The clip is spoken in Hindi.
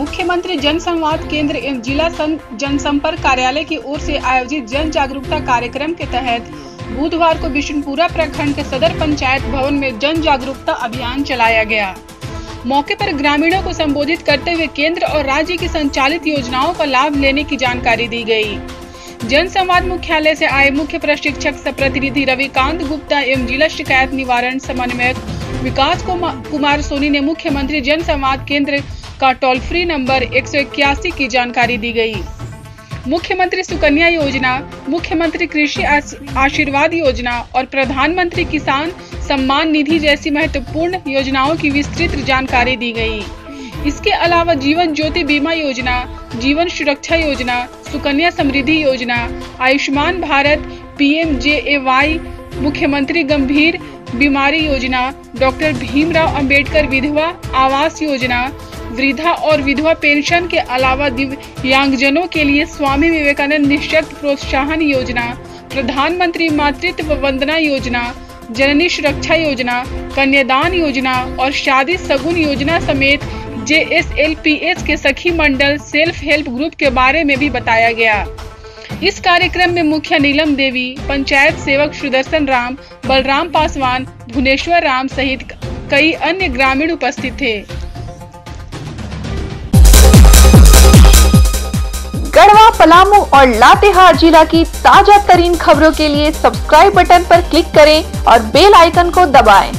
जन संवाद केंद्र एवं जिला जनसंपर्क कार्यालय की ओर से आयोजित जन जागरूकता कार्यक्रम के तहत बुधवार को बिशनपुरा प्रखंड के सदर पंचायत भवन में जन जागरूकता अभियान चलाया गया। मौके पर ग्रामीणों को संबोधित करते हुए केंद्र और राज्य की संचालित योजनाओं का लाभ लेने की जानकारी दी गई। जन संवाद मुख्यालय से आए मुख्य प्रशिक्षक प्रतिनिधि रविकांत गुप्ता एवं जिला शिकायत निवारण समन्वयक विकास कुमार सोनी ने मुख्यमंत्री जन संवाद केंद्र का टोल फ्री नंबर एक सौ इक्यासी की जानकारी दी गई। मुख्यमंत्री सुकन्या योजना, मुख्यमंत्री कृषि आशीर्वाद योजना और प्रधानमंत्री किसान सम्मान निधि जैसी महत्वपूर्ण योजनाओं की विस्तृत जानकारी दी गई। इसके अलावा जीवन ज्योति बीमा योजना, जीवन सुरक्षा योजना, सुकन्या समृद्धि योजना, आयुष्मान भारत, पीएमजेएवाई, मुख्यमंत्री गंभीर बीमारी योजना, डॉक्टर भीमराव अंबेडकर विधवा आवास योजना वृद्धा और विधवा पेंशन के अलावा दिव्यांगजनों के लिए स्वामी विवेकानंद निःशक्त प्रोत्साहन योजना, प्रधानमंत्री मातृत्व वंदना योजना, जननी सुरक्षा योजना, कन्यादान योजना और शादी सगुन योजना समेत J S L P S के सखी मंडल सेल्फ हेल्प ग्रुप के बारे में भी बताया गया। इस कार्यक्रम में मुख्य नीलम देवी, पंचायत सेवक सुदर्शन राम, बलराम पासवान, भुवनेश्वर राम सहित कई अन्य ग्रामीण उपस्थित थे। पलामू और लातेहार जिला की ताज़ा तरीन खबरों के लिए सब्सक्राइब बटन पर क्लिक करें और बेल आइकन को दबाएँ।